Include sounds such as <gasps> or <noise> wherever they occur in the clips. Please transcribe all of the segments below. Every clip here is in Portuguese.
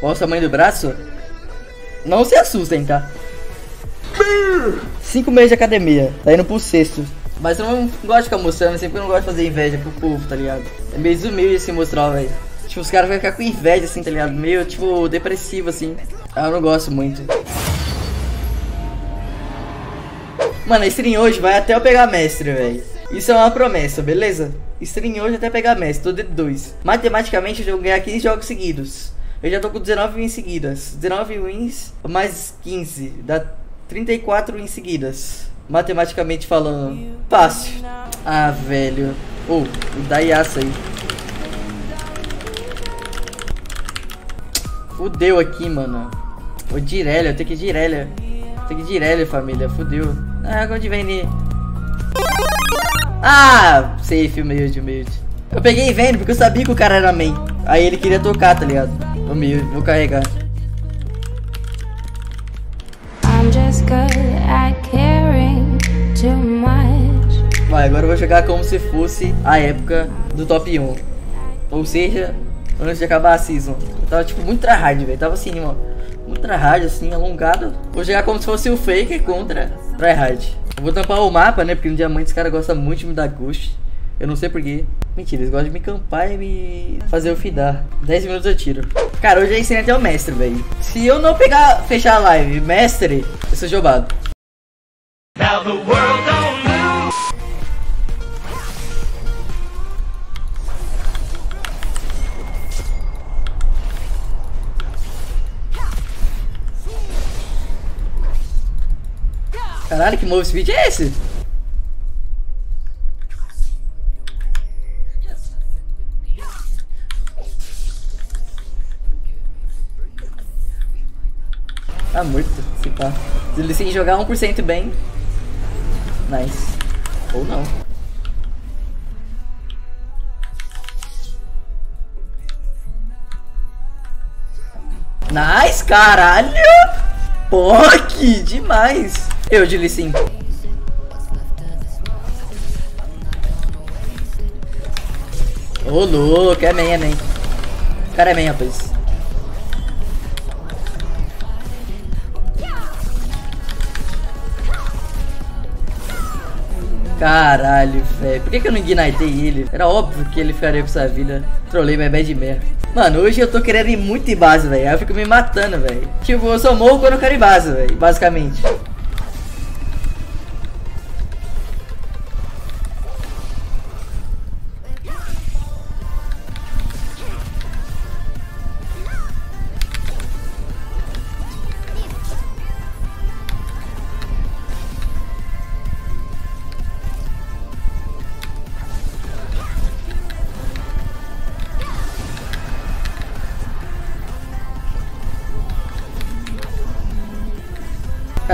Qual o tamanho do braço? Não se assustem, tá? Cinco meses de academia, tá indo pro sexto. Mas eu não gosto de ficar mostrando, sempre eu não gosto de fazer inveja pro povo, tá ligado? É meio desumilde assim mostrar, velho. Tipo, os caras vão ficar com inveja, assim, tá ligado? Meio, tipo, depressivo, assim. Ah, eu não gosto muito. Mano, a stream hoje vai até eu pegar mestre, velho. Isso é uma promessa, beleza? Stream hoje até pegar mestre, tô de 2. Matematicamente eu vou ganhar 15 jogos seguidos. Eu já tô com 19 wins seguidas. 19 wins mais 15. Dá 34 wins seguidas. Matematicamente falando. Fácil. Ah, velho. Oh, o Daiasa aí. Fudeu aqui, mano. O Direlia, eu tenho que ir Direlia. Tem que ir Direlia, família. Fudeu. Ah, onde vem ele? Ah, safe, humilde, humilde. Eu peguei vendo porque eu sabia que o cara era main. Aí ele queria tocar, tá ligado? Humilde, vou carregar. Vai, agora eu vou jogar como se fosse a época do top 1. Ou seja, antes de acabar a season. Eu tava tipo muito tryhard, velho. Tava assim, ó. Muito tryhard, assim, alongado. Vou jogar como se fosse o Faker contra tryhard. Eu vou tampar o mapa, né? Porque no diamante os caras gostam muito de me dar ghost. Eu não sei porquê. Mentira, eles gostam de me campar e me fazer eu fidar. 10 minutos eu tiro. Cara, hoje eu ensinei até o mestre, velho. Se eu não pegar, fechar a live, mestre, eu sou jogado. Now the world don't Caralho, que move speed é esse? Tá muito, se pá. Se ele sim jogar 1% bem. Nice. Ou não. Nice, caralho! POC! Demais! Eu de Lee. Ô louco, é main, é main. O cara é main, rapaz. Caralho, velho. Por que, que eu não ignitei ele? Era óbvio que ele ficaria com essa vida. Trolei minha bad merda. Mano, hoje eu tô querendo ir muito em base, velho. Aí eu fico me matando, velho. Tipo, eu só morro quando eu quero ir base, velho. Basicamente.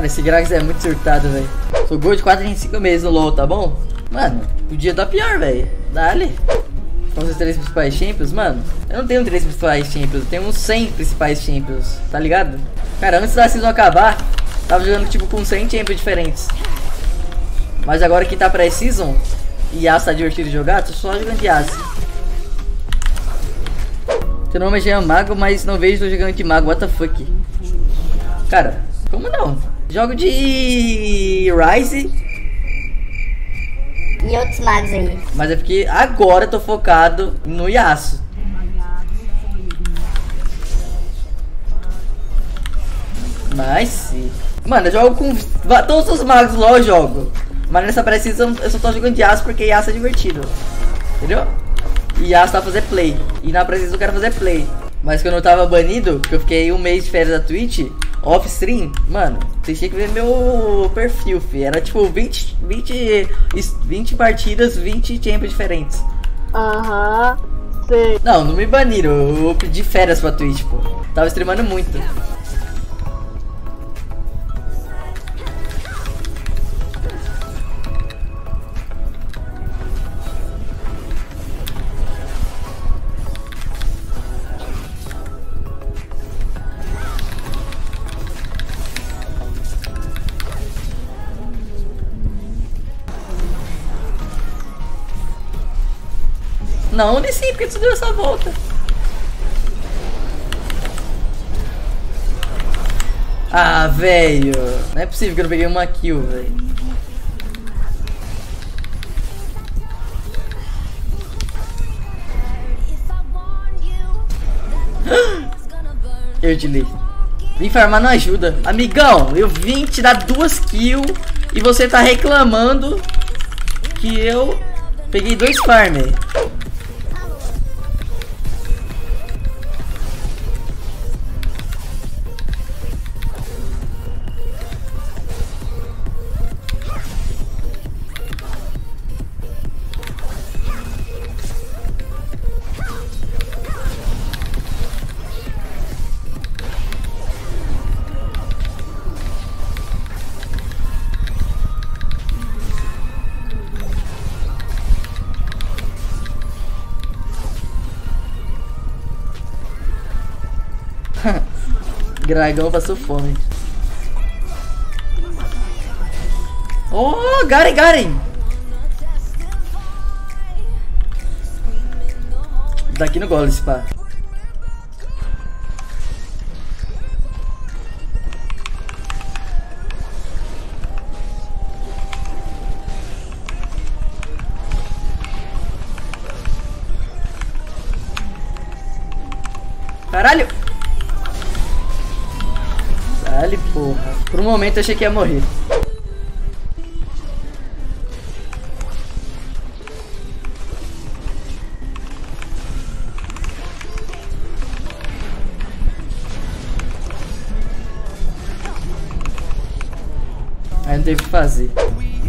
Cara, esse Gragas é muito surtado, velho. Sou gol de 4 em 5 meses no LoL, tá bom? Mano, podia dar pior, velho. Dale. São os três principais champions, mano. Eu não tenho três principais champions, eu tenho uns 100 principais champions, tá ligado? Cara, antes da season acabar, tava jogando tipo com 100 champions diferentes. Mas agora que tá pré-season e Yas tá divertido de jogar, tô só jogando de Yas. Seu nome é Mago, mas não vejo jogando de Mago, what the fuck? Cara, como não? Jogo de Rise. E outros magos aí. Mas é porque agora eu tô focado no Yasuo. Mas sim. Mano, eu jogo com todos os magos lá eu jogo. Mas nessa precisa eu só tô jogando de Yasuo porque Yasuo é divertido. Entendeu? E Yasuo tá fazer play. E na precisa eu quero fazer play. Mas quando eu tava banido, que eu fiquei um mês de férias da Twitch, off stream, mano, vocês tinham que ver meu perfil, fi. Era tipo 20, 20, 20 partidas, 20 champions diferentes. Aham, sei. Não, não me baniram, eu pedi férias pra Twitch, pô. Tava streamando muito. Não, nem sim, porque tu deu essa volta. Ah, velho. Não é possível que eu não peguei uma kill, velho. <gasps> Eu te li. Vim farmar não ajuda. Amigão, eu vim te dar duas kills e você tá reclamando que eu peguei dois farm. <laughs> Dragão passou fome. Oh, Garen, Garen! Daqui no gole, pá. Caralho! Dale, porra. Por um momento eu achei que ia morrer. Aí não teve o que fazer.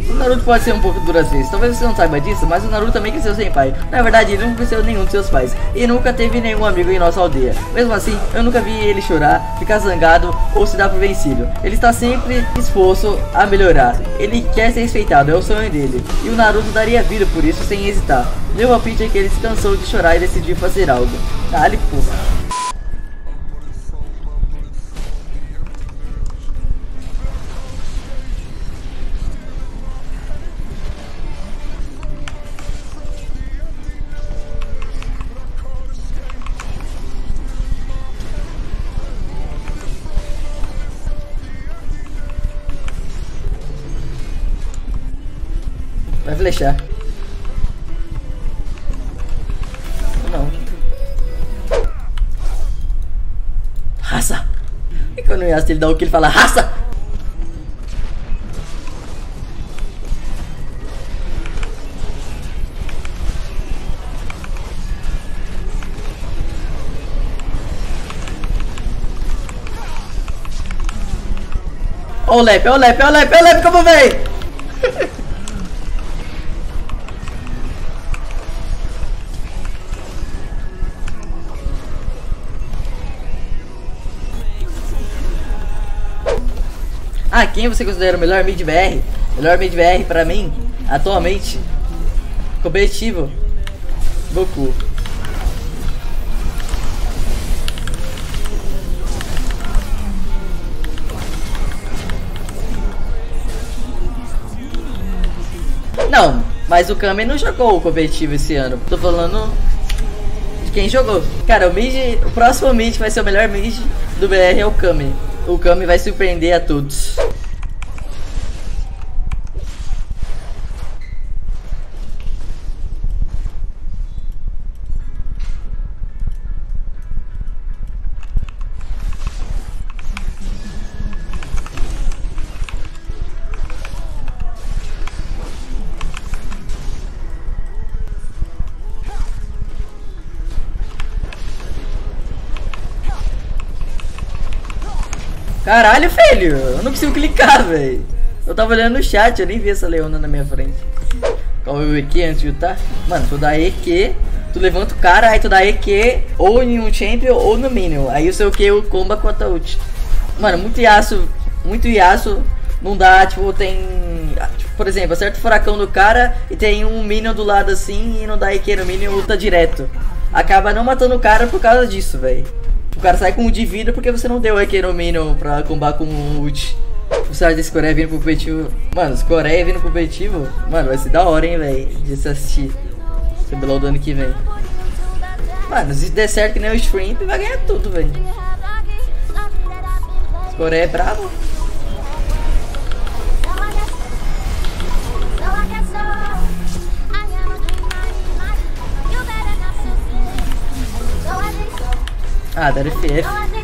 O Naruto pode ser um pouco duro às vezes, talvez você não saiba disso, mas o Naruto também cresceu sem pai. Na verdade, ele nunca cresceu nenhum de seus pais, e nunca teve nenhum amigo em nossa aldeia. Mesmo assim, eu nunca vi ele chorar, ficar zangado ou se dar por vencido. Ele está sempre disposto a melhorar. Ele quer ser respeitado, é o sonho dele. E o Naruto daria vida por isso sem hesitar. Meu palpite é que ele se cansou de chorar e decidiu fazer algo. Dale, porra. Vai flechar. Não. Raça! E quando o Yasuo ele dá o que ele fala raça! Ó o Lep, ó o Lep, ó o Lep, ó o Lep como vem! Ah, quem você considera o melhor mid BR? Melhor mid BR pra mim, atualmente, competitivo, Goku. Não, mas o Kami não jogou o competitivo esse ano. Tô falando de quem jogou. Cara, o mid, o próximo mid vai ser o melhor mid do BR é o Kami o Kami vai surpreender a todos. Caralho, velho. Eu não consigo clicar, velho. Eu tava olhando no chat, eu nem vi essa leona na minha frente. Calma o EQ antes de lutar. Mano, tu dá EQ, tu levanta o cara, aí tu dá EQ ou em um champion ou no minion. Aí o seu Q o comba com a ult. Mano, muito Yasuo, muito Yasuo não dá, tipo, tem... Tipo, por exemplo, acerta o furacão do cara e tem um minion do lado assim e não dá EQ no minion luta direto. Acaba não matando o cara por causa disso, velho. O cara sai com um de vida porque você não deu aqui no Minion pra combar com um ult. Você acha desse Coreia vindo pro competitivo? Mano, se Coreia vindo pro competitivo, mano, vai ser da hora, hein, velho, de se assistir. CBLOL do ano que vem. Mano, se der certo que nem o Shrimp, vai ganhar tudo, velho. Coreia é bravo. Ah, da FF.